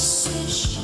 message.